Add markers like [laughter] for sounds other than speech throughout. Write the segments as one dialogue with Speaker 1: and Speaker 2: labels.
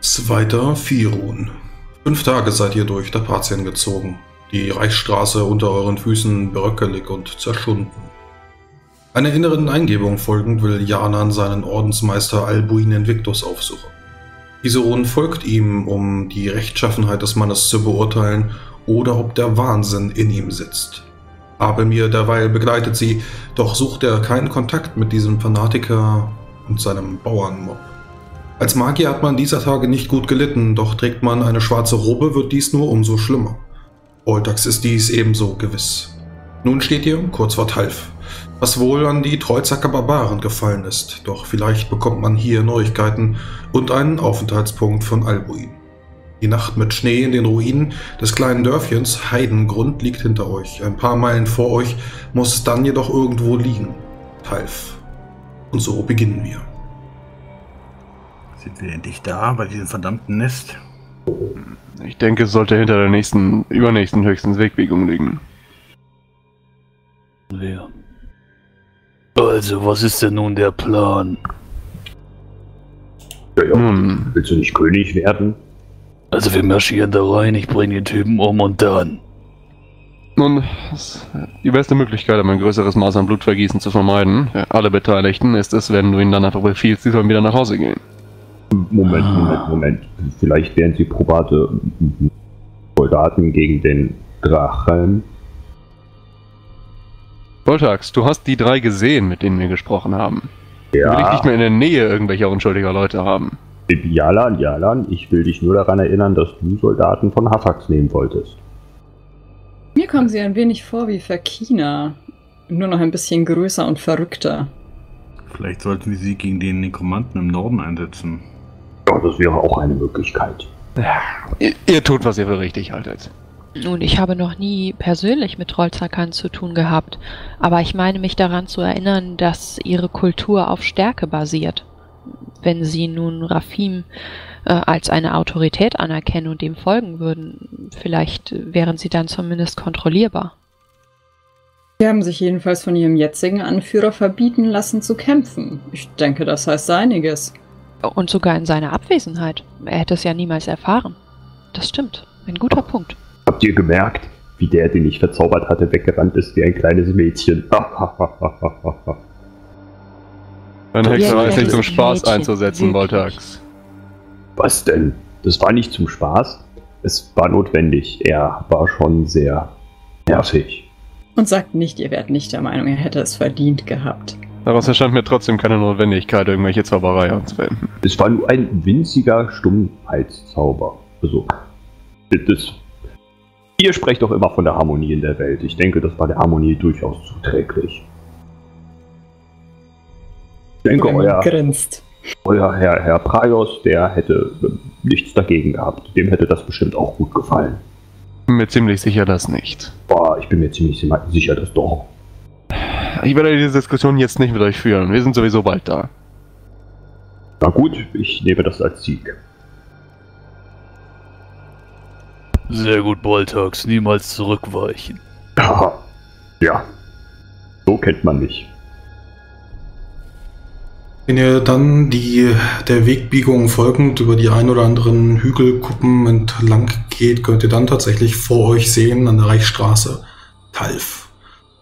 Speaker 1: Zweiter Firun. Fünf Tage seid ihr durch Dapazien gezogen. Die Reichsstraße unter euren Füßen bröckelig und zerschunden. Einer inneren Eingebung folgend will Janan seinen Ordensmeister Albuin Invictus aufsuchen. Iseron folgt ihm, um die Rechtschaffenheit des Mannes zu beurteilen oder ob der Wahnsinn in ihm sitzt. Abelmir derweil begleitet sie, doch sucht er keinen Kontakt mit diesem Fanatiker und seinem Bauernmob. Als Magier hat man dieser Tage nicht gut gelitten, doch trägt man eine schwarze Robe, wird dies nur umso schlimmer. Voltax ist dies ebenso gewiss. Nun steht ihr kurz vor Talf, was wohl an die Treuzacker Barbaren gefallen ist, doch vielleicht bekommt man hier Neuigkeiten und einen Aufenthaltspunkt von Albuin. Die Nacht mit Schnee in den Ruinen des kleinen Dörfchens Heidengrund liegt hinter euch. Ein paar Meilen vor euch muss es dann jedoch irgendwo liegen. Talf. Und so beginnen wir.
Speaker 2: Sind wir endlich da bei diesem verdammten Nest?
Speaker 3: Ich denke, es sollte hinter der nächsten, übernächsten höchstens Wegbiegung liegen.
Speaker 4: Wer? Also, was ist denn nun der Plan?
Speaker 5: Ja, ja.
Speaker 3: Nun,
Speaker 5: Willst du nicht König werden?
Speaker 4: Also, wir marschieren da rein, ich bringe den Typen um und dann.
Speaker 3: nun, die beste Möglichkeit, um ein größeres Maß an Blutvergießen zu vermeiden, für alle Beteiligten, ist es, wenn du ihn dann einfach befiehlst, sie sollen wieder nach Hause gehen.
Speaker 5: Moment,
Speaker 4: Ah.
Speaker 5: Moment, Moment. Vielleicht wären sie probate Soldaten gegen den Drachen.
Speaker 3: Voltax, du hast die drei gesehen, mit denen wir gesprochen haben. Will ich
Speaker 5: Ja,
Speaker 3: nicht mehr in der Nähe irgendwelcher unschuldiger Leute haben.
Speaker 5: Jalan, Jalan, ich will dich nur daran erinnern, dass du Soldaten von Hafax nehmen wolltest.
Speaker 6: Mir kommen sie ein wenig vor wie Fakina. Nur noch ein bisschen größer und verrückter.
Speaker 2: Vielleicht sollten wir sie gegen den Nekromanten im Norden einsetzen.
Speaker 5: Ja, das wäre auch eine Möglichkeit.
Speaker 3: Ihr, ihr tut, was ihr für richtig haltet.
Speaker 7: Nun, ich habe noch nie persönlich mit Trollzackern zu tun gehabt, aber ich meine mich daran zu erinnern, dass ihre Kultur auf Stärke basiert. Wenn sie nun Rafim äh, als eine Autorität anerkennen und dem folgen würden, vielleicht wären sie dann zumindest kontrollierbar.
Speaker 6: Sie haben sich jedenfalls von ihrem jetzigen Anführer verbieten lassen zu kämpfen. Ich denke, das heißt einiges.
Speaker 7: Und sogar in seiner Abwesenheit. Er hätte es ja niemals erfahren. Das stimmt. Ein guter Punkt.
Speaker 5: Habt ihr gemerkt, wie der, den ich verzaubert hatte, weggerannt ist wie ein kleines Mädchen? [laughs]
Speaker 3: Hexerei ist
Speaker 7: ja,
Speaker 3: nicht zum Spaß
Speaker 7: Mädchen,
Speaker 3: einzusetzen. Voltax.
Speaker 5: Was denn? Das war nicht zum Spaß. Es war notwendig. Er war schon sehr nervig.
Speaker 6: Und sagt nicht, ihr wärt nicht der Meinung, er hätte es verdient gehabt.
Speaker 3: Daraus erscheint mir trotzdem keine Notwendigkeit, irgendwelche Zauberei anzuwenden.
Speaker 5: Es war nur ein winziger Stummheitszauber. Also, das. Ihr sprecht doch immer von der Harmonie in der Welt. Ich denke, das war der Harmonie durchaus zuträglich. Ich denke, euer,
Speaker 6: grinst.
Speaker 5: euer Herr, Herr Praios, der hätte äh, nichts dagegen gehabt. Dem hätte das bestimmt auch gut gefallen.
Speaker 3: Bin mir ziemlich sicher, dass nicht.
Speaker 5: Boah, ich bin mir ziemlich sicher, dass doch.
Speaker 3: Ich werde diese Diskussion jetzt nicht mit euch führen. Wir sind sowieso bald da.
Speaker 5: Na gut, ich nehme das als Sieg.
Speaker 4: Sehr gut, Boltax, niemals zurückweichen.
Speaker 5: Haha. ja. So kennt man mich.
Speaker 1: Wenn ihr dann die, der Wegbiegung folgend über die ein oder anderen Hügelkuppen entlang geht, könnt ihr dann tatsächlich vor euch sehen an der Reichsstraße Talf.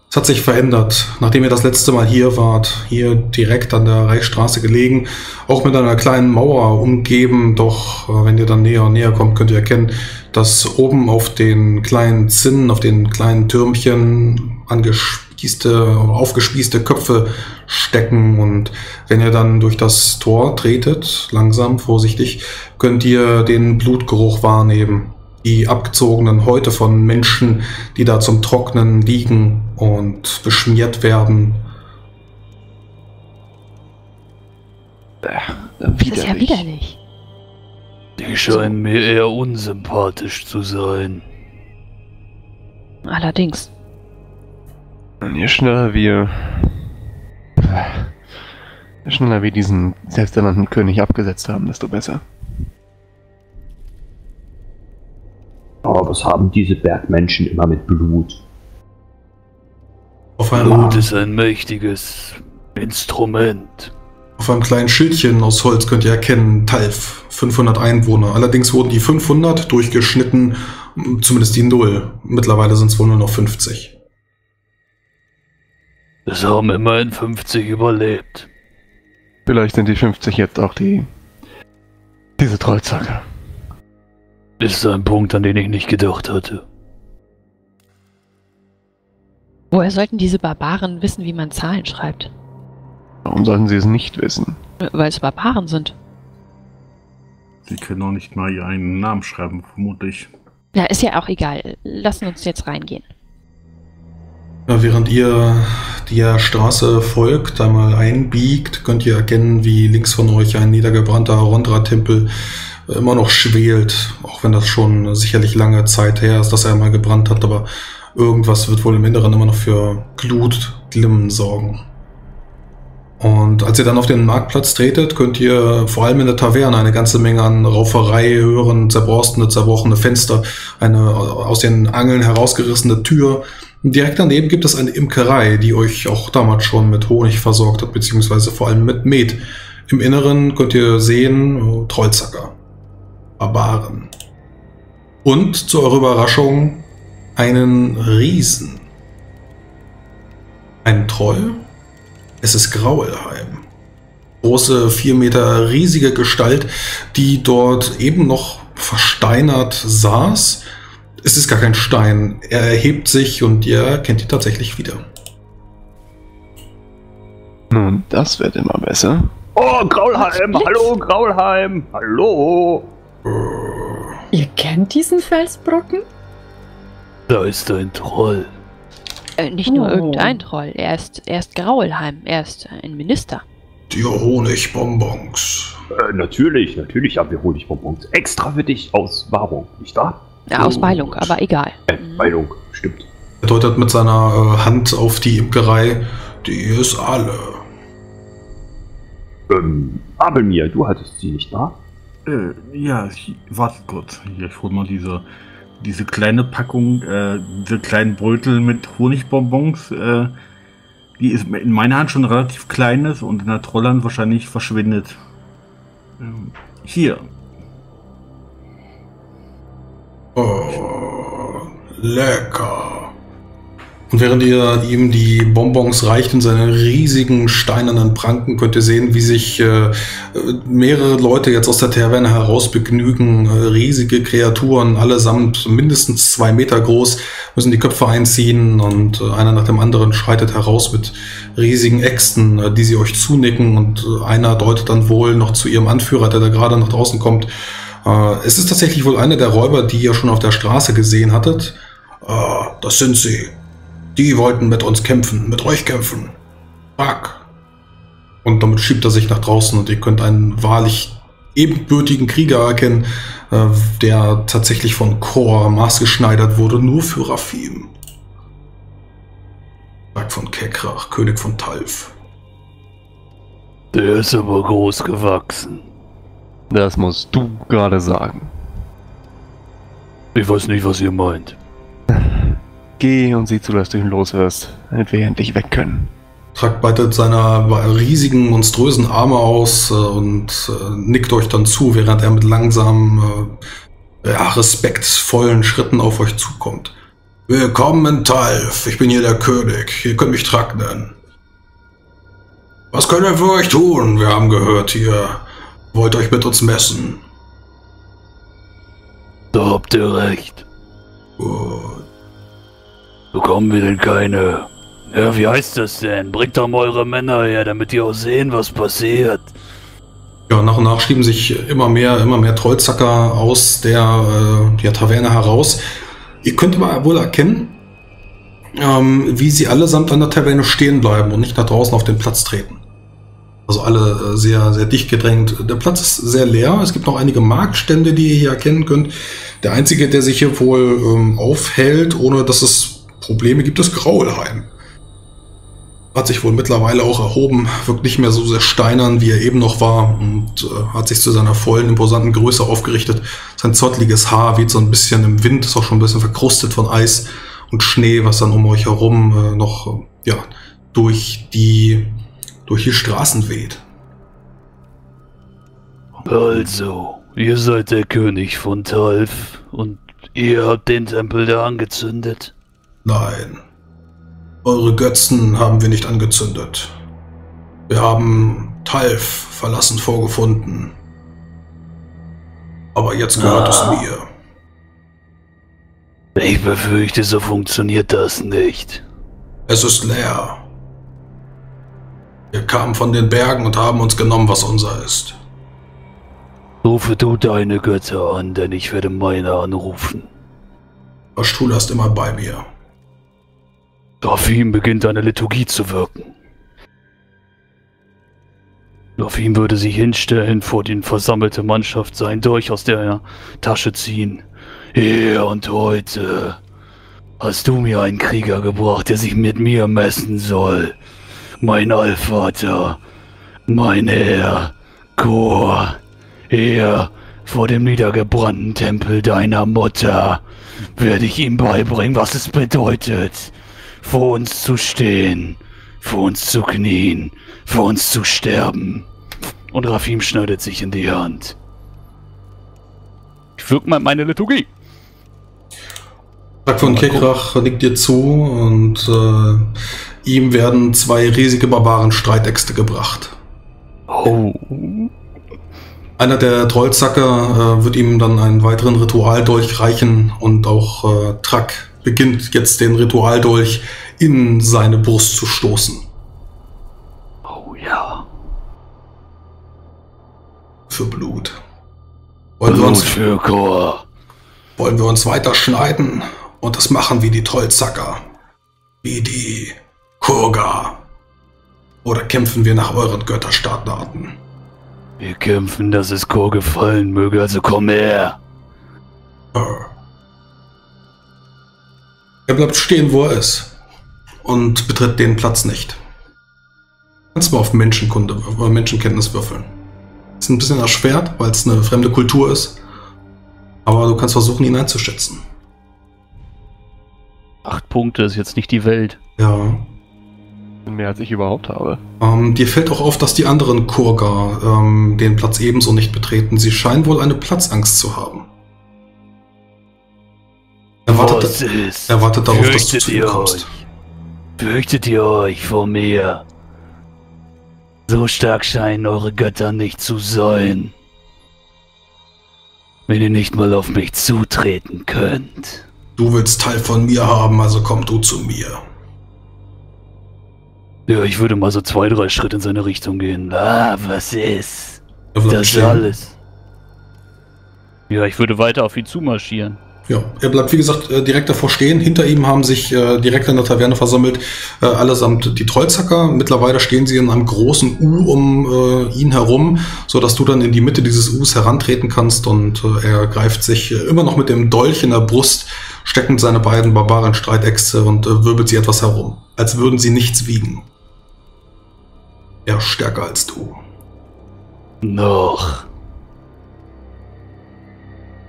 Speaker 1: Es hat sich verändert, nachdem ihr das letzte Mal hier wart, hier direkt an der Reichsstraße gelegen, auch mit einer kleinen Mauer umgeben, doch äh, wenn ihr dann näher und näher kommt, könnt ihr erkennen, dass oben auf den kleinen Zinnen, auf den kleinen Türmchen angespießte, aufgespießte Köpfe stecken und wenn ihr dann durch das Tor tretet, langsam, vorsichtig, könnt ihr den Blutgeruch wahrnehmen. Die abgezogenen Häute von Menschen, die da zum Trocknen liegen und beschmiert werden.
Speaker 7: Das ist ja widerlich.
Speaker 4: Die scheinen mir eher unsympathisch zu sein.
Speaker 7: Allerdings.
Speaker 3: Je schneller wir. Je schneller wir diesen selbsternannten König abgesetzt haben, desto besser.
Speaker 5: Aber was haben diese Bergmenschen immer mit Blut?
Speaker 1: Auf einmal
Speaker 4: Blut ist ein mächtiges Instrument.
Speaker 1: Auf einem kleinen Schildchen aus Holz könnt ihr erkennen, Talf, 500 Einwohner. Allerdings wurden die 500 durchgeschnitten, zumindest die Null. Mittlerweile sind es wohl nur noch 50.
Speaker 4: Es haben immerhin 50 überlebt.
Speaker 3: Vielleicht sind die 50 jetzt auch die. Diese Trollzacke.
Speaker 4: Ist ein Punkt, an den ich nicht gedacht hatte.
Speaker 7: Woher sollten diese Barbaren wissen, wie man Zahlen schreibt?
Speaker 3: Warum sollten sie es nicht wissen?
Speaker 7: Weil es Barbaren sind.
Speaker 2: Sie können auch nicht mal ihren Namen schreiben, vermutlich.
Speaker 7: Ja, ist ja auch egal. Lassen uns jetzt reingehen.
Speaker 1: Ja, während ihr der Straße folgt, einmal einbiegt, könnt ihr erkennen, wie links von euch ein niedergebrannter Rondra-Tempel immer noch schwelt, auch wenn das schon sicherlich lange Zeit her ist, dass er mal gebrannt hat, aber irgendwas wird wohl im Inneren immer noch für Glut, Glimmen sorgen. Und als ihr dann auf den Marktplatz tretet, könnt ihr vor allem in der Taverne eine ganze Menge an Rauferei hören, zerborstene, zerbrochene Fenster, eine aus den Angeln herausgerissene Tür. Direkt daneben gibt es eine Imkerei, die euch auch damals schon mit Honig versorgt hat, beziehungsweise vor allem mit Met. Im Inneren könnt ihr sehen, äh, Trollzacker, Barbaren. Und zu eurer Überraschung einen Riesen. Ein Troll? Es ist Graulheim. Große, vier Meter riesige Gestalt, die dort eben noch versteinert saß. Es ist gar kein Stein. Er erhebt sich und ihr kennt ihn tatsächlich wieder.
Speaker 3: Nun, das wird immer besser.
Speaker 5: Oh, Graulheim! Hallo, Graulheim! Hallo!
Speaker 6: Ihr kennt diesen Felsbrocken?
Speaker 4: Da ist ein Troll.
Speaker 7: Äh, nicht nur
Speaker 6: Oh.
Speaker 7: irgendein Troll. Er ist, er ist Graulheim. Er ist ein Minister.
Speaker 1: Die Honigbonbons.
Speaker 5: Äh, natürlich, natürlich haben wir Honigbonbons. Extra für dich aus Wahrung, nicht wahr?
Speaker 7: Ja, aus. Beilung, aber egal.
Speaker 5: Äh,
Speaker 7: Mhm.
Speaker 5: Weilung, stimmt.
Speaker 1: Er deutet mit seiner äh, Hand auf die Imkerei. Die ist alle.
Speaker 5: Ähm, Abelmir, du hattest sie nicht wahr?
Speaker 2: Äh, ja, ich, wartet kurz. Hier, ich hol mal diese, diese kleine Packung, äh, diese kleinen Brötel mit Honigbonbons, äh, die ist in meiner Hand schon relativ klein und in der Trollhand wahrscheinlich verschwindet. Ähm, hier.
Speaker 1: Oh, lecker. Und während ihr ihm die Bonbons reicht in seinen riesigen steinernen Pranken, könnt ihr sehen, wie sich äh, mehrere Leute jetzt aus der Taverne heraus begnügen. Äh, riesige Kreaturen, allesamt mindestens zwei Meter groß, müssen die Köpfe einziehen und äh, einer nach dem anderen schreitet heraus mit riesigen Äxten, äh, die sie euch zunicken und äh, einer deutet dann wohl noch zu ihrem Anführer, der da gerade nach draußen kommt. Äh, es ist tatsächlich wohl einer der Räuber, die ihr schon auf der Straße gesehen hattet. Ah, das sind sie. Die wollten mit uns kämpfen, mit euch kämpfen. Fuck. Und damit schiebt er sich nach draußen und ihr könnt einen wahrlich ebenbürtigen Krieger erkennen, äh, der tatsächlich von Kor maßgeschneidert wurde, nur für Rafim. Sagt von Kekrach, König von Talf.
Speaker 4: Der ist aber groß gewachsen.
Speaker 3: Das musst du gerade sagen.
Speaker 4: Ich weiß nicht, was ihr meint. [laughs]
Speaker 3: Geh und sieh zu, dass du ihn loswirst, damit wir endlich weg können.
Speaker 1: Tragt breitet seiner riesigen, monströsen Arme aus äh, und äh, nickt euch dann zu, während er mit langsamen, äh, ja, respektvollen Schritten auf euch zukommt. Willkommen in Talf, ich bin hier der König, ihr könnt mich Trag nennen. Was können wir für euch tun? Wir haben gehört, ihr wollt euch mit uns messen.
Speaker 4: Da habt ihr recht. Bekommen wir denn keine. Ja, wie heißt das denn? Bringt doch mal eure Männer her, damit die auch sehen, was passiert.
Speaker 1: Ja, nach und nach schieben sich immer mehr, immer mehr Trollzacker aus der, äh, der Taverne heraus. Ihr könnt aber wohl erkennen, ähm, wie sie allesamt an der Taverne stehen bleiben und nicht nach draußen auf den Platz treten. Also alle äh, sehr, sehr dicht gedrängt. Der Platz ist sehr leer. Es gibt noch einige Marktstände, die ihr hier erkennen könnt. Der einzige, der sich hier wohl ähm, aufhält, ohne dass es Probleme gibt, ist Graulheim. Hat sich wohl mittlerweile auch erhoben, wirkt nicht mehr so sehr steinern, wie er eben noch war und äh, hat sich zu seiner vollen, imposanten Größe aufgerichtet. Sein zottliges Haar weht so ein bisschen im Wind, ist auch schon ein bisschen verkrustet von Eis und Schnee, was dann um euch herum äh, noch äh, ja, durch, die, durch die Straßen weht.
Speaker 4: Also, ihr seid der König von Talf und ihr habt den Tempel da angezündet.
Speaker 1: Nein. Eure Götzen haben wir nicht angezündet. Wir haben Talf verlassen vorgefunden. Aber jetzt gehört
Speaker 4: Ah.
Speaker 1: es mir.
Speaker 4: Ich befürchte, so funktioniert das nicht.
Speaker 1: Es ist leer. Wir kamen von den Bergen und haben uns genommen, was unser ist.
Speaker 4: Rufe du deine Götter an, denn ich werde meine anrufen.
Speaker 1: Ashtula ist immer bei mir.
Speaker 4: Ihm beginnt eine Liturgie zu wirken. Ihm würde sich hinstellen, vor die versammelte Mannschaft sein Dolch aus der Tasche ziehen. Hier und heute hast du mir einen Krieger gebracht, der sich mit mir messen soll. Mein Allvater, mein Herr, Chor, hier vor dem niedergebrannten Tempel deiner Mutter werde ich ihm beibringen, was es bedeutet, vor uns zu stehen, vor uns zu knien, vor uns zu sterben. Und Rafim schneidet sich in die Hand. Ich wirke mal meine Liturgie.
Speaker 1: Tag von Kekrach nickt dir zu und äh, ihm werden zwei riesige Barbaren Streitäxte gebracht.
Speaker 4: Oh.
Speaker 1: Einer der Trollzacker äh, wird ihm dann einen weiteren Ritualdolch reichen und auch äh, Trak beginnt jetzt den Ritualdolch in seine Brust zu stoßen.
Speaker 4: Oh ja.
Speaker 1: Für Blut. Wollen wir,
Speaker 4: Blut
Speaker 1: uns,
Speaker 4: für Chor.
Speaker 1: wollen wir uns weiter schneiden und das machen wie die Trollzacker. Wie die Kurga. Oder kämpfen wir nach euren Götterstaatenarten?
Speaker 4: Wir kämpfen, dass es Chor gefallen möge, also komm her.
Speaker 1: Äh. Er bleibt stehen, wo er ist. Und betritt den Platz nicht. Kannst mal auf Menschenkunde, auf Menschenkenntnis würfeln. Ist ein bisschen erschwert, weil es eine fremde Kultur ist. Aber du kannst versuchen, ihn einzuschätzen.
Speaker 4: Acht Punkte ist jetzt nicht die Welt.
Speaker 1: Ja.
Speaker 3: Mehr als ich überhaupt habe.
Speaker 1: Ähm, dir fällt auch auf, dass die anderen Kurga ähm, den Platz ebenso nicht betreten. Sie scheinen wohl eine Platzangst zu haben. Er wartet,
Speaker 4: Was ist?
Speaker 1: er wartet darauf, dass du zu ihm
Speaker 4: ihr
Speaker 1: kommst.
Speaker 4: Fürchtet ihr euch vor mir? So stark scheinen eure Götter nicht zu sein. Wenn ihr nicht mal auf mich zutreten könnt.
Speaker 1: Du willst Teil von mir haben, also komm du zu mir.
Speaker 4: Ja, ich würde mal so zwei, drei Schritte in seine Richtung gehen. Ah, was ist? Das ist
Speaker 1: stehen.
Speaker 4: alles. Ja, ich würde weiter auf ihn zumarschieren.
Speaker 1: Ja, er bleibt wie gesagt äh, direkt davor stehen. Hinter ihm haben sich äh, direkt in der Taverne versammelt äh, allesamt die Trollzacker. Mittlerweile stehen sie in einem großen U um äh, ihn herum, so dass du dann in die Mitte dieses Us herantreten kannst und äh, er greift sich äh, immer noch mit dem Dolch in der Brust, steckend seine beiden barbaren Streitäxte und wirbelt sie etwas herum, als würden sie nichts wiegen. Er ist stärker als du.
Speaker 4: Noch.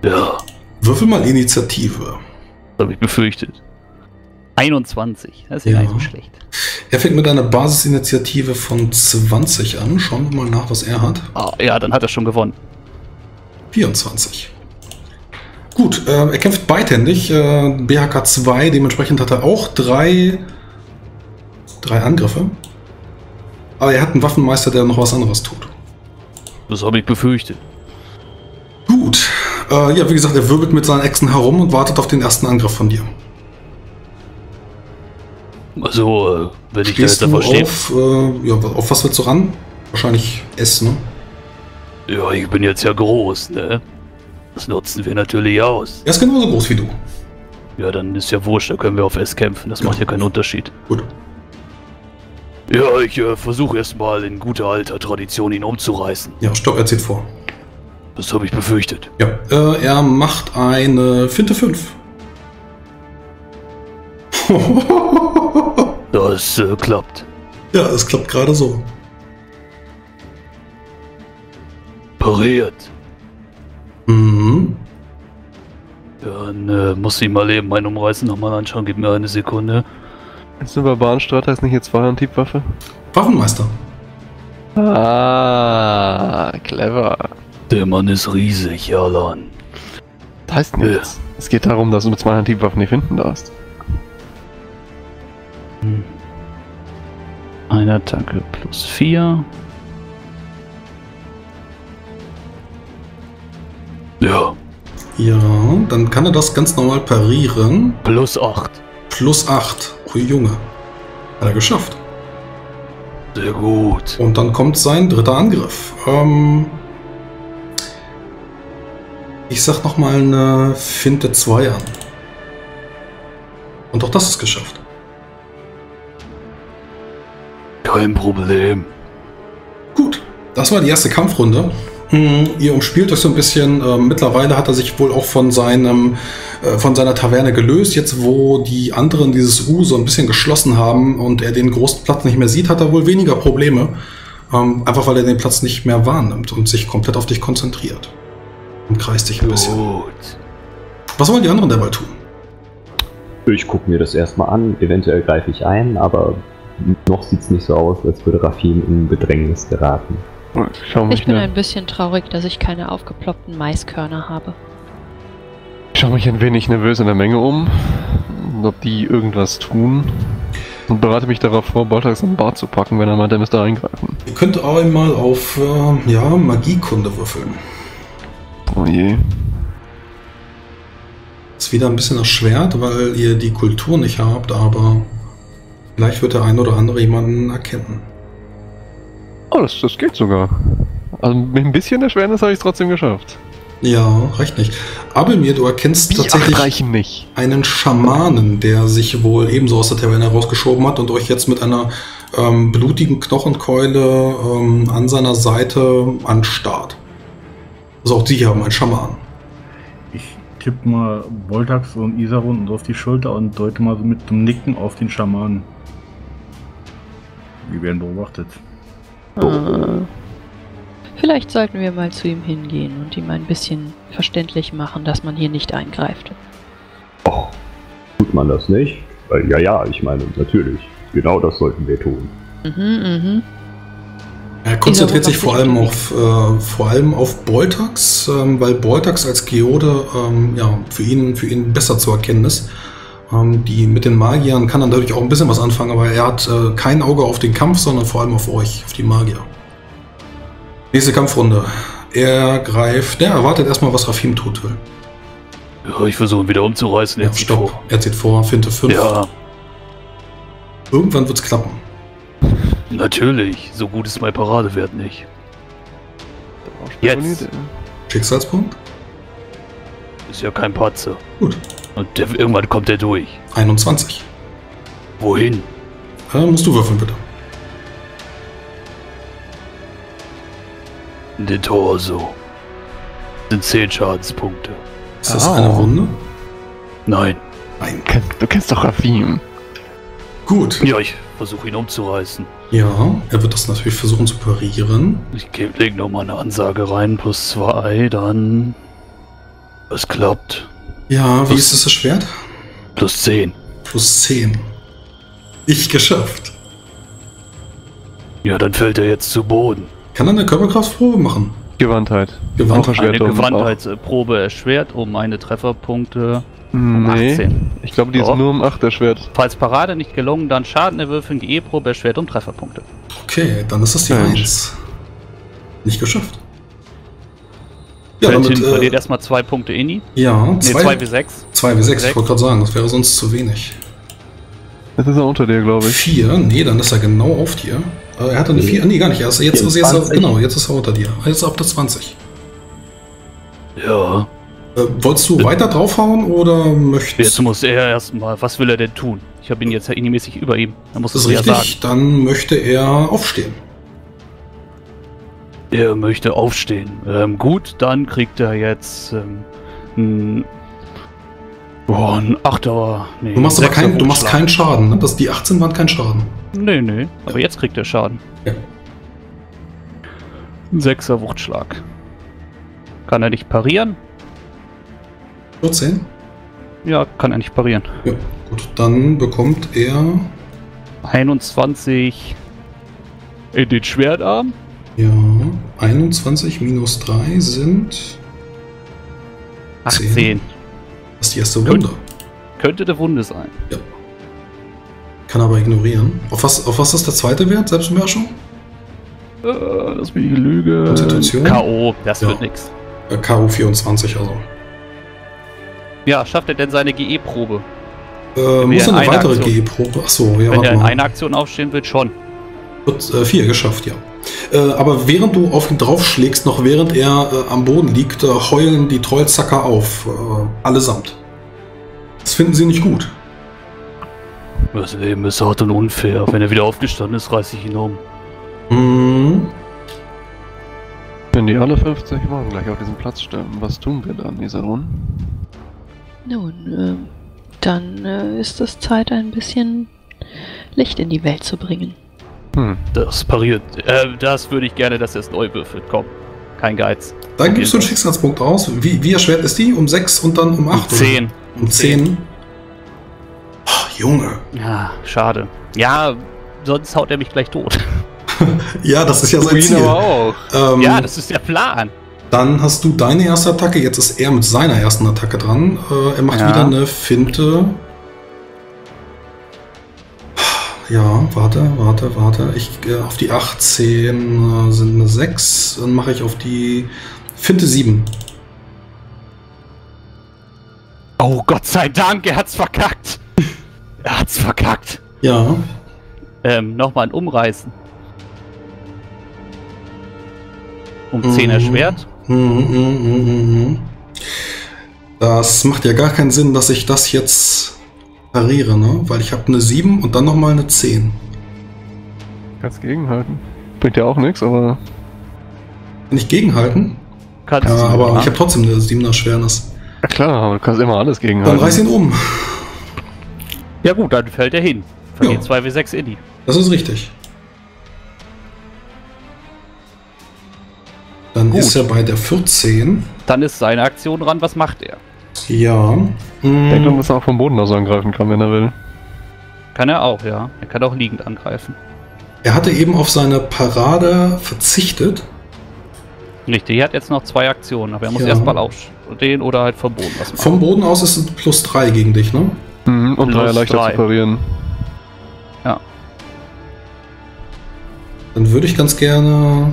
Speaker 4: Ja,
Speaker 1: Würfel mal Initiative.
Speaker 4: das habe ich befürchtet. 21, das ist ja,
Speaker 1: Ja.
Speaker 4: nicht so schlecht.
Speaker 1: Er fängt mit einer Basisinitiative von 20 an. Schauen wir mal nach, was er hat.
Speaker 4: Ah, ja, dann hat er schon gewonnen.
Speaker 1: 24. Gut, äh, er kämpft beidhändig. Äh, BHK 2, dementsprechend hat er auch drei, drei Angriffe. Aber er hat einen Waffenmeister, der noch was anderes tut.
Speaker 4: Das habe ich befürchtet.
Speaker 1: Äh, ja, wie gesagt, er wirbelt mit seinen Echsen herum und wartet auf den ersten Angriff von dir.
Speaker 4: Also, äh, wenn ich da
Speaker 1: Stehst
Speaker 4: jetzt
Speaker 1: du
Speaker 4: davor stehe.
Speaker 1: auf, äh, ja, auf was willst du ran? Wahrscheinlich S, ne?
Speaker 4: Ja, ich bin jetzt ja groß, ne? Das nutzen wir natürlich aus.
Speaker 1: Er ist genauso groß wie du.
Speaker 4: Ja, dann ist ja wurscht, da können wir auf S kämpfen. Das macht ja keinen Unterschied.
Speaker 1: Gut.
Speaker 4: Ja, ich äh, versuche erstmal in guter alter Tradition ihn umzureißen.
Speaker 1: Ja, stopp, er zieht vor.
Speaker 4: Das habe ich befürchtet.
Speaker 1: Ja, äh, er macht eine Finte 5. [laughs]
Speaker 4: Das äh, klappt.
Speaker 1: ja, es klappt gerade so.
Speaker 4: Pariert.
Speaker 1: Mhm.
Speaker 4: Dann äh, muss ich mal eben mein Umreißen nochmal anschauen. Gib mir eine Sekunde.
Speaker 3: Ist eine Barbarenstrat heißt nicht jetzt Zweihandhiebwaffe?
Speaker 1: Waffenmeister.
Speaker 3: Ah, clever.
Speaker 4: Der Mann ist riesig, Erlan.
Speaker 3: Das heißt nichts. Es geht darum, dass du mit zwei Antiwaffen nicht finden darfst.
Speaker 4: Eine Attacke plus 4. Ja,
Speaker 1: Ja, dann kann er das ganz normal parieren.
Speaker 4: plus 8.
Speaker 1: Plus 8. Oh Junge. Hat er geschafft.
Speaker 4: Sehr gut.
Speaker 1: Und dann kommt sein dritter Angriff. Ähm, ich sag nochmal eine Finte 2 an. Und auch das ist geschafft.
Speaker 4: Kein Problem.
Speaker 1: Gut, das war die erste Kampfrunde. Hm, Ihr umspielt euch so ein bisschen. Ähm, mittlerweile hat er sich wohl auch von seinem äh, von seiner Taverne gelöst. Jetzt, wo die anderen dieses U so ein bisschen geschlossen haben und er den großen Platz nicht mehr sieht, hat er wohl weniger Probleme. Ähm, einfach weil er den Platz nicht mehr wahrnimmt und sich komplett auf dich konzentriert. Und kreist dich ein bisschen.
Speaker 4: Gut.
Speaker 1: Was wollen die anderen dabei tun?
Speaker 5: Ich gucke mir das erstmal an, eventuell greife ich ein, aber noch sieht es nicht so aus, als würde Rafim in Bedrängnis geraten.
Speaker 3: Ich schau mich,
Speaker 7: Ich bin ein bisschen traurig, dass ich keine aufgeploppten Maiskörner habe.
Speaker 3: ich schau mich ein wenig nervös in der Menge um, ob die irgendwas tun. Und bereite mich darauf vor, Boltax am Bart zu packen, wenn er meint, er müsste eingreifen.
Speaker 1: Ihr könnt auch einmal auf äh, ja, Magiekunde würfeln.
Speaker 3: Je.
Speaker 1: Ist wieder ein bisschen erschwert, weil ihr die Kultur nicht habt, aber vielleicht wird der ein oder andere jemanden erkennen.
Speaker 3: Oh, das, das geht sogar. Also mit ein bisschen Erschwernis habe ich es trotzdem geschafft.
Speaker 1: Ja, reicht nicht. Abelmir, du erkennst tatsächlich
Speaker 3: reichen nicht.
Speaker 1: einen Schamanen, der sich wohl ebenso aus der Taverne rausgeschoben hat und euch jetzt mit einer ähm, blutigen Knochenkeule ähm, an seiner Seite anstarrt. Also auch die haben einen Schaman.
Speaker 2: Ich tippe mal Voltax und Isarun auf die Schulter und deute mal so mit dem Nicken auf den Schamanen. Wir werden beobachtet.
Speaker 7: Äh, Vielleicht sollten wir mal zu ihm hingehen und ihm ein bisschen verständlich machen, dass man hier nicht eingreift.
Speaker 5: Och, tut man das nicht? Weil, ja, ja, ich meine, natürlich. Genau das sollten wir tun.
Speaker 7: Mhm, mhm.
Speaker 1: Er konzentriert sich vor allem auf, äh, vor allem auf Boltax, ähm, weil Boltax als Geode ähm, ja, für, ihn, für ihn besser zu erkennen ist. Ähm, die, mit den Magiern kann er dadurch auch ein bisschen was anfangen, aber er hat äh, kein Auge auf den Kampf, sondern vor allem auf euch, auf die Magier. Nächste Kampfrunde. Er greift, der erwartet erstmal, was Rafim tut will.
Speaker 4: Ja, ich versuche ihn wieder umzureißen.
Speaker 1: Ja,
Speaker 4: Jetzt
Speaker 1: stopp. Er zieht vor, Finte 5.
Speaker 4: Ja,
Speaker 1: Irgendwann wird's klappen.
Speaker 4: Natürlich. So gut ist mein Paradewert nicht. Jetzt.
Speaker 1: Schicksalspunkt?
Speaker 4: Ist ja kein Patzer.
Speaker 1: Gut.
Speaker 4: Und der, irgendwann kommt er durch.
Speaker 1: 21.
Speaker 4: Wohin?
Speaker 1: Äh, musst du würfeln, bitte.
Speaker 4: In den Torso. Sind 10 Schadenspunkte.
Speaker 1: Ist das
Speaker 3: Oh.
Speaker 1: eine Runde?
Speaker 4: Nein.
Speaker 1: Nein.
Speaker 3: Du kennst doch Rafim.
Speaker 1: Gut.
Speaker 4: Ja, ich versuche ihn umzureißen.
Speaker 1: Ja, er wird das natürlich versuchen zu parieren.
Speaker 4: Ich ge- leg noch mal eine Ansage rein, plus 2, dann. Es klappt.
Speaker 1: Ja, wie
Speaker 4: Was?
Speaker 1: ist es das Schwert?
Speaker 4: Plus 10.
Speaker 1: Plus 10. Ich geschafft.
Speaker 4: Ja, dann fällt er jetzt zu Boden.
Speaker 1: Kann er eine Körperkraftprobe machen?
Speaker 3: Gewandtheit.
Speaker 1: Gewandt.
Speaker 3: Auch erschwert
Speaker 4: Eine
Speaker 3: um-
Speaker 4: Gewandheitsprobe erschwert um eine Trefferpunkte um
Speaker 3: Nee.
Speaker 4: 18.
Speaker 3: Ich glaube, die ist nur um 8 erschwert.
Speaker 4: Falls Parade nicht gelungen, dann Schaden erwürfeln, GE-Probe erschwert um Trefferpunkte.
Speaker 1: Okay, dann ist das die
Speaker 3: Mensch.
Speaker 1: 1. Nicht geschafft. Ja,
Speaker 4: Fällt
Speaker 1: damit,
Speaker 4: hin, verliert
Speaker 1: äh,
Speaker 4: erstmal zwei Punkte Inni.
Speaker 1: ja,
Speaker 4: Ne, 2
Speaker 1: 2
Speaker 4: wie 6.
Speaker 1: 2 wie 6, ich
Speaker 4: Sechs.
Speaker 1: wollte gerade sagen, das wäre sonst zu wenig.
Speaker 3: Das ist er unter dir, glaube ich.
Speaker 1: 4, nee, dann ist er genau auf dir. Äh, Er hatte eine 4, nee, gar nicht. Erst, jetzt, ist er- jetzt,
Speaker 5: 24.
Speaker 1: genau, jetzt ist er unter dir. Jetzt auf der 20.
Speaker 4: Ja.
Speaker 1: Äh, wolltest du weiter draufhauen oder möchtest
Speaker 4: Jetzt muss er erstmal. Was will er denn tun? Ich habe ihn jetzt ja Inni-mäßig über ihm. Er muss
Speaker 1: Das ist
Speaker 4: ja sagen.
Speaker 1: richtig, dann möchte er aufstehen.
Speaker 4: Er möchte aufstehen. Ähm, gut, dann kriegt er jetzt ähm, ein, oh, ein Achter. Nee,
Speaker 1: Du machst aber kein, du machst keinen Schaden, ne? Das, die 18 waren kein Schaden.
Speaker 4: Nee, nee. Aber jetzt kriegt er Schaden.
Speaker 1: Ja.
Speaker 4: Ein Sechser Wuchtschlag. Kann er nicht parieren?
Speaker 1: 14?
Speaker 4: Ja, kann er nicht parieren.
Speaker 1: Ja, gut. Dann bekommt er.
Speaker 4: 21 in den Schwertarm.
Speaker 1: Ja. 21 minus 3 sind.
Speaker 4: 18.
Speaker 1: Das ist die erste Wunde.
Speaker 4: Könnte der Wunde sein.
Speaker 1: Kann aber ignorieren. Auf was, auf was ist der zweite Wert? Selbstbeherrschung?
Speaker 4: Äh, das bin ich Lüge.
Speaker 1: Konstitution?
Speaker 4: K.O. Das
Speaker 1: Ja.
Speaker 4: wird nix.
Speaker 1: Äh, KO 24, also.
Speaker 4: Ja, schafft er denn seine GE-Probe?
Speaker 1: Äh, muss
Speaker 4: in
Speaker 1: eine weitere G-Probe. Achso, ja,
Speaker 4: Wenn
Speaker 1: warte
Speaker 4: er in
Speaker 1: mal.
Speaker 4: einer Aktion aufstehen will, schon.
Speaker 1: Wird, äh, vier geschafft, ja. Äh, aber während du auf ihn draufschlägst, noch während er äh, am Boden liegt, äh, heulen die Trollzacker auf. Äh, allesamt. Das finden sie nicht gut.
Speaker 4: Das Leben ist hart und unfair. Wenn er wieder aufgestanden ist, reiß ich ihn um.
Speaker 1: Hm.
Speaker 3: Wenn die alle 50 morgen gleich auf diesem Platz sterben, was tun wir dann, Isaron?
Speaker 7: Nun, ähm, dann äh, ist es Zeit, ein bisschen Licht in die Welt zu bringen.
Speaker 3: Hm.
Speaker 4: Das pariert. Äh, das würde ich gerne, dass er es neu würfelt. Komm. Kein Geiz.
Speaker 1: Dann gibst du einen Schicksalspunkt aus. Wie, wie erschwert ist die? Um 6 und dann um 8?
Speaker 4: 10.
Speaker 1: Um 10. Oh, Junge.
Speaker 4: Ja, schade. Ja, sonst haut er mich gleich tot. [laughs]
Speaker 1: Ja, das ist ja sein Ziel.
Speaker 3: auch.
Speaker 1: Ähm,
Speaker 4: Ja, das ist der Plan.
Speaker 1: Dann hast du deine erste Attacke, jetzt ist er mit seiner ersten Attacke dran. Äh, er macht
Speaker 4: Ja.
Speaker 1: wieder eine Finte. Ja, warte, warte, warte. Ich gehe auf die 18 äh, sind eine 6. Dann mache ich auf die Finte 7.
Speaker 4: Oh Gott sei Dank, er hat's verkackt. Er hat's verkackt.
Speaker 1: Ja,
Speaker 4: Ähm, nochmal ein Umreißen. Um 10
Speaker 1: Mhm.
Speaker 4: erschwert.
Speaker 1: Das macht ja gar keinen Sinn, dass ich das jetzt pariere, ne? Weil ich habe eine 7 und dann nochmal eine 10.
Speaker 3: Kannst gegenhalten. Bringt ja auch nichts, aber
Speaker 1: Kann ich gegenhalten?
Speaker 4: Kannst
Speaker 1: Ja, aber
Speaker 4: machen.
Speaker 1: ich habe trotzdem eine 7er Schwernis.
Speaker 3: ja klar, aber du kannst immer alles
Speaker 1: Dann
Speaker 3: gegenhalten.
Speaker 1: reiß ihn um.
Speaker 4: Ja gut, dann fällt er hin. Verliert
Speaker 1: Ja.
Speaker 4: 2w6 Indie.
Speaker 1: Das ist richtig. Dann
Speaker 4: Gut.
Speaker 1: ist er bei der 14.
Speaker 4: Dann ist seine Aktion dran. Was macht er?
Speaker 1: Ja.
Speaker 3: Ich denke,
Speaker 1: Mm,
Speaker 3: dass er auch vom Boden aus angreifen kann, wenn er will.
Speaker 4: Kann er auch, ja. Er kann auch liegend angreifen.
Speaker 1: er hatte eben auf seine Parade verzichtet.
Speaker 4: Richtig, er hat jetzt noch zwei Aktionen, aber er muss
Speaker 1: Ja.
Speaker 4: erstmal aufstehen oder halt vom Boden was machen.
Speaker 1: Vom Boden aus ist es plus 3 gegen dich, ne?
Speaker 3: Mhm, und drei
Speaker 4: Plus
Speaker 3: leichter
Speaker 4: drei.
Speaker 3: zu parieren.
Speaker 1: Dann würde ich ganz gerne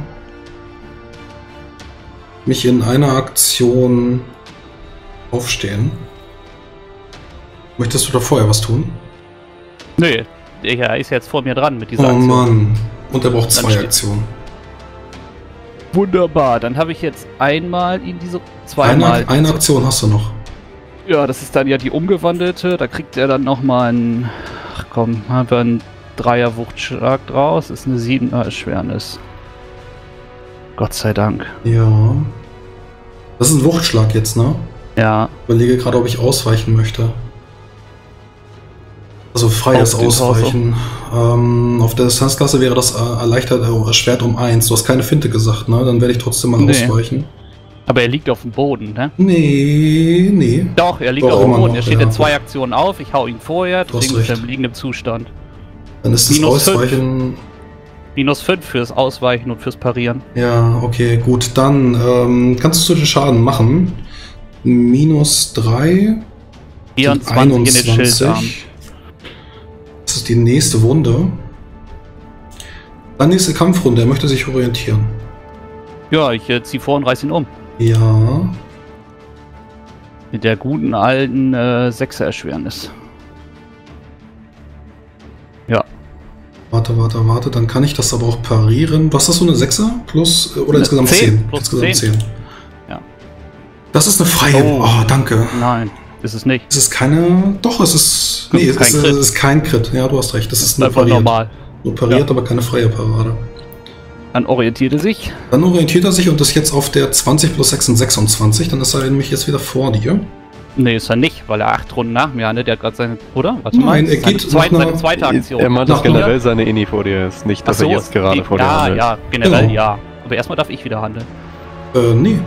Speaker 1: mich in einer Aktion aufstehen. Möchtest du da vorher was tun?
Speaker 4: Nee, er ist jetzt vor mir dran mit dieser
Speaker 1: Oh
Speaker 4: Aktion.
Speaker 1: Mann. Und er braucht zwei Aktionen.
Speaker 4: Wunderbar, dann habe ich jetzt einmal ihn diese
Speaker 1: Eine,
Speaker 4: zweimal.
Speaker 1: eine Aktion hast du noch.
Speaker 4: Ja, das ist dann ja die umgewandelte. Da kriegt er dann nochmal einen. Ach komm, haben wir einen Dreier Wuchtschlag draus. Ist eine 7er Erschwernis. Gott sei Dank.
Speaker 1: Ja. Das ist ein Wuchtschlag jetzt, ne?
Speaker 4: Ja,
Speaker 1: Überlege gerade, ob ich ausweichen möchte. Also freies
Speaker 4: Auf.
Speaker 1: Ausweichen. Ähm, auf der Distanzklasse wäre das äh, erleichtert äh, erschwert um 1. Du hast keine Finte gesagt, ne? Dann werde ich trotzdem mal
Speaker 4: Nee.
Speaker 1: ausweichen.
Speaker 4: aber er liegt auf dem Boden, ne?
Speaker 1: Nee, nee.
Speaker 4: Doch, er liegt
Speaker 1: Doch,
Speaker 4: auf dem Boden.
Speaker 1: noch,
Speaker 4: er steht
Speaker 1: ja.
Speaker 4: in zwei Aktionen auf. Ich hau ihn vorher. Deswegen ist er im liegenden Zustand.
Speaker 1: Dann ist das
Speaker 4: Minus.
Speaker 1: Ausweichen.
Speaker 4: Minus 5 fürs Ausweichen und fürs Parieren.
Speaker 1: Ja, okay, gut. Dann ähm, kannst du den Schaden machen. Minus 3.
Speaker 4: 24 in den Schildarm.
Speaker 1: Das ist die nächste Wunde. Dann nächste Kampfrunde. Er möchte sich orientieren.
Speaker 4: Ja, ich äh, zieh vor und reiß ihn um.
Speaker 1: Ja.
Speaker 4: Mit der guten alten äh, 6er Erschwernis. Ja,
Speaker 1: Warte, warte, warte. Dann kann ich das aber auch parieren. Was hast du, eine 6er? Plus, äh, oder
Speaker 4: Eine
Speaker 1: insgesamt
Speaker 4: 10,
Speaker 1: 10?
Speaker 4: plus
Speaker 1: insgesamt
Speaker 4: 10.
Speaker 1: 10.
Speaker 4: Ja.
Speaker 1: Das ist eine freie.
Speaker 4: Oh.
Speaker 1: Oh, danke.
Speaker 4: nein, ist es nicht.
Speaker 1: Es ist keine. Doch, es ist.
Speaker 4: Das
Speaker 1: Nee,
Speaker 4: ist
Speaker 1: es
Speaker 4: kein
Speaker 1: ist, es ist kein Crit. Ja, du hast recht. Das ist nur
Speaker 4: Einfach
Speaker 1: pariert.
Speaker 4: normal.
Speaker 1: Nur pariert,
Speaker 4: Ja.
Speaker 1: aber keine freie Parade.
Speaker 4: Dann orientiert er sich.
Speaker 1: Dann orientiert er sich und ist jetzt auf der 20 plus 6 sind 26. Dann ist er nämlich jetzt wieder vor dir.
Speaker 4: Nee, ist er nicht, weil er acht Runden nach mir hatte. Der hat gerade seine. Oder? Warte
Speaker 1: Nein,
Speaker 4: mal.
Speaker 1: er
Speaker 4: seine,
Speaker 1: geht
Speaker 4: zweite,
Speaker 1: nach
Speaker 4: seine zweite Aktion.
Speaker 3: Er meint, dass generell seine Inni vor dir ist, nicht, dass
Speaker 4: so,
Speaker 3: er jetzt gerade
Speaker 4: die-
Speaker 3: vor dir
Speaker 4: Ja,
Speaker 3: handelt.
Speaker 4: ja, generell
Speaker 1: Genau.
Speaker 4: ja. Aber erstmal darf ich wieder handeln.
Speaker 1: Äh, nee.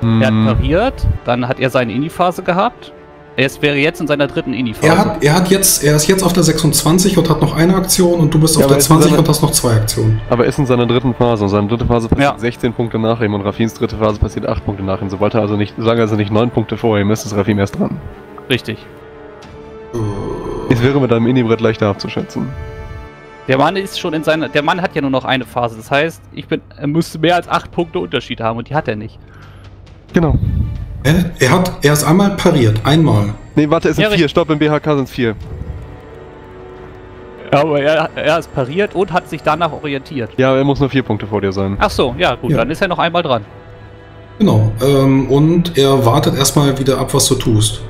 Speaker 3: Hm,
Speaker 4: Er hat pariert, dann hat er seine Inni-Phase gehabt. Er ist, wäre jetzt in seiner dritten Ini-Phase.
Speaker 1: Er, hat, er, hat jetzt, er ist jetzt auf der 26 und hat noch eine Aktion und du bist
Speaker 3: Ja,
Speaker 1: auf der
Speaker 3: ist in
Speaker 1: 20
Speaker 3: seiner-
Speaker 1: und hast noch zwei Aktionen.
Speaker 3: Aber er ist in seiner dritten Phase und seine dritte Phase passiert
Speaker 4: Ja.
Speaker 3: 16 Punkte nach ihm und Rafins dritte Phase passiert 8 Punkte nach ihm. Sobald er also nicht, solange er also nicht 9 Punkte vor ihm ist, ist Rafim erst dran.
Speaker 4: Richtig.
Speaker 3: Es wäre mit einem Mini-Brett leichter abzuschätzen.
Speaker 4: Der Mann ist schon in seiner. Der Mann hat ja nur noch eine Phase. Das heißt, ich bin, er müsste mehr als acht Punkte Unterschied haben und die hat er nicht.
Speaker 3: Genau.
Speaker 1: Er, er hat, er ist einmal pariert, einmal.
Speaker 3: Nee, warte, es sind
Speaker 4: Ja,
Speaker 3: vier. Stopp, im BHK sind es vier.
Speaker 4: Aber er, er ist pariert und hat sich danach orientiert.
Speaker 3: Ja, er muss nur vier Punkte vor dir sein.
Speaker 4: Ach so, ja, gut,
Speaker 1: Ja.
Speaker 4: dann ist er noch einmal dran.
Speaker 1: Genau. Ähm, und er wartet erstmal wieder ab, was du tust.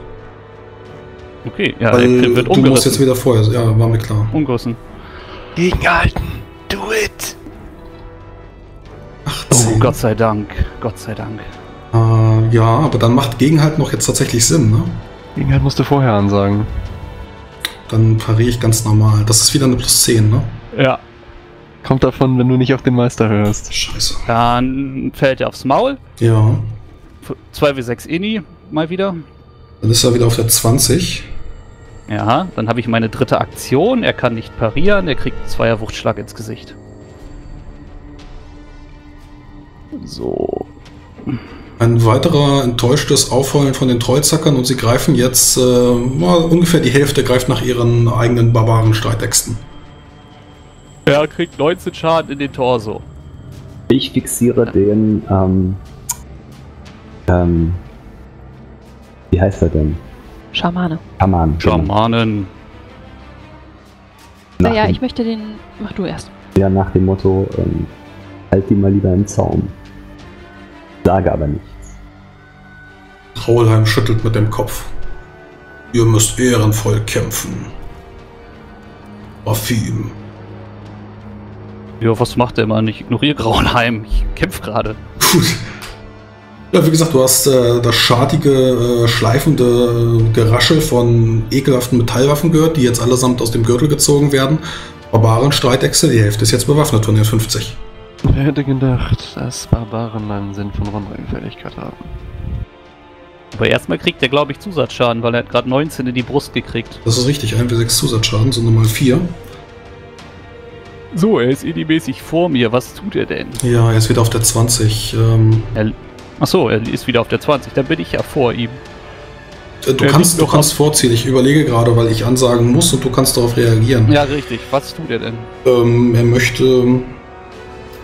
Speaker 4: Okay, ja,
Speaker 1: weil
Speaker 4: er wird
Speaker 1: du musst
Speaker 4: umgerissen.
Speaker 1: jetzt wieder vorher. Ja, war mir klar.
Speaker 4: umgerissen.
Speaker 3: Gegenhalten. Do it.
Speaker 4: Oh,
Speaker 1: 18.
Speaker 4: Gott sei Dank. Gott sei Dank.
Speaker 1: Ja, aber dann macht Gegenhalten noch jetzt tatsächlich Sinn, ne?
Speaker 3: Gegenhalt musst du vorher ansagen.
Speaker 1: Dann pariere ich ganz normal. Das ist wieder eine plus 10, ne?
Speaker 4: Ja.
Speaker 3: Kommt davon, wenn du nicht auf den Meister hörst.
Speaker 1: Scheiße.
Speaker 4: Dann fällt er aufs Maul.
Speaker 1: Ja.
Speaker 4: 2w6 Inni, mal wieder.
Speaker 1: Dann ist er wieder auf der 20.
Speaker 4: Ja, dann habe ich meine dritte Aktion. Er kann nicht parieren, er kriegt einen Zweier-Wuchtschlag ins Gesicht. So.
Speaker 1: Ein weiterer enttäuschtes Aufheulen von den Trollzackern und sie greifen jetzt, äh, mal ungefähr die Hälfte greift nach ihren eigenen barbaren Streitäxten.
Speaker 4: Er kriegt 19 Schaden in den Torso.
Speaker 5: Ich fixiere den, ähm, ähm, wie heißt er denn?
Speaker 7: Schamane.
Speaker 5: Kaman.
Speaker 4: Schamanen.
Speaker 5: Nach
Speaker 7: Naja, ich möchte den. Mach du erst.
Speaker 5: Ja, nach dem Motto, ähm, halt die mal lieber im Zaum. Sage aber nichts.
Speaker 1: Raulheim schüttelt mit dem Kopf. Ihr müsst ehrenvoll kämpfen. Rafim.
Speaker 4: Ja, was macht er immer? Ich ignoriere Grauenheim. Ich kämpfe gerade.
Speaker 1: Gut. Ja, wie gesagt, du hast äh, das schartige, äh, schleifende äh, Geraschel von ekelhaften Metallwaffen gehört, die jetzt allesamt aus dem Gürtel gezogen werden. Barbaren Streitäxte, die Hälfte ist jetzt bewaffnet von den 50.
Speaker 3: Wer hätte gedacht, dass Barbaren einen Sinn von Rundreifähigkeit haben?
Speaker 4: Aber erstmal kriegt er, glaube ich, Zusatzschaden, weil er hat gerade 19 in die Brust gekriegt.
Speaker 1: Das ist richtig, 1 W6 Zusatzschaden, so nochmal 4.
Speaker 4: So, er ist inni-mäßig vor mir. Was tut er denn?
Speaker 1: Ja, er ist wieder auf der 20. Ähm,
Speaker 4: Achso, er ist wieder auf der 20. Dann bin ich ja vor ihm.
Speaker 1: äh, du
Speaker 4: Er
Speaker 1: kannst, du kannst vorziehen. Ich überlege gerade, weil ich ansagen muss und du kannst darauf reagieren.
Speaker 4: Ja, richtig. Was tut er denn?
Speaker 1: Ähm, er möchte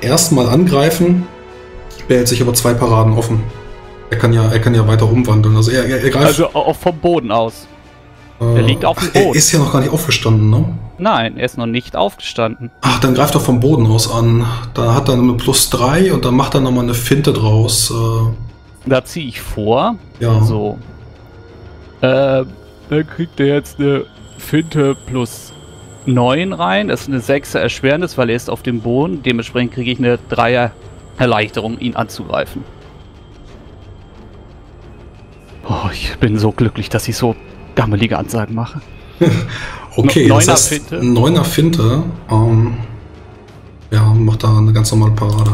Speaker 1: erstmal angreifen, behält sich aber zwei Paraden offen. Er kann ja, er kann ja weiter umwandeln. Also er, er, er greift.
Speaker 4: Also auch vom Boden aus.
Speaker 1: äh,
Speaker 4: er liegt auf dem
Speaker 1: ach, Er
Speaker 4: Boden.
Speaker 1: ist ja noch gar nicht aufgestanden, ne?
Speaker 4: Nein, er ist noch nicht aufgestanden.
Speaker 1: Ach, dann greift er vom Boden aus an. Da hat er eine plus 3 und dann macht er nochmal eine Finte draus. Äh,
Speaker 4: Da ziehe ich vor.
Speaker 1: ja.
Speaker 4: So. Äh, dann kriegt er jetzt eine Finte plus 9 rein. Das ist eine 6er Erschwernis, weil er ist auf dem Boden. Dementsprechend kriege ich eine 3er Erleichterung, ihn anzugreifen. Oh, ich bin so glücklich, dass ich so gammelige Ansagen mache. [laughs]
Speaker 1: Okay,
Speaker 4: No-
Speaker 1: das
Speaker 4: Neuner
Speaker 1: heißt,
Speaker 4: Finte.
Speaker 1: Neuner Finte. Ähm, ja, macht da eine ganz normale Parade.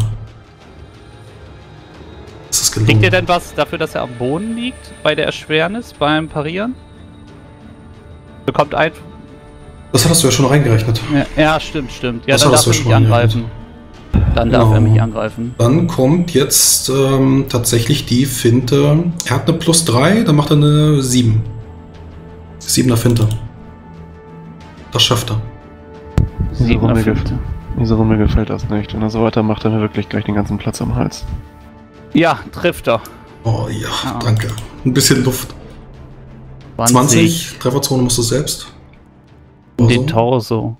Speaker 1: Das ist gelungen.
Speaker 4: Kriegt er denn was dafür, dass er am Boden liegt bei der Erschwernis beim Parieren? Bekommt ein.
Speaker 1: Das hattest du ja schon reingerechnet.
Speaker 4: Ja, ja stimmt, stimmt. Ja,
Speaker 1: Das
Speaker 4: dann darf
Speaker 1: du
Speaker 4: er
Speaker 1: schon
Speaker 4: mich angreifen. Dann darf
Speaker 1: Genau.
Speaker 4: er mich angreifen.
Speaker 1: Dann kommt jetzt ähm, tatsächlich die Finte. Er hat eine plus 3, dann macht er eine 7. 7er Finte. Das schafft er.
Speaker 3: Diese Runde,
Speaker 4: Fünfte.
Speaker 3: gef diese Runde gefällt das nicht. Wenn er so weitermacht, dann hat er wirklich gleich den ganzen Platz am Hals.
Speaker 4: Ja, trifft er.
Speaker 1: Oh ja,
Speaker 4: Ah.
Speaker 1: danke. Ein bisschen Luft. 20. Trefferzone musst du selbst.
Speaker 4: Den Torso.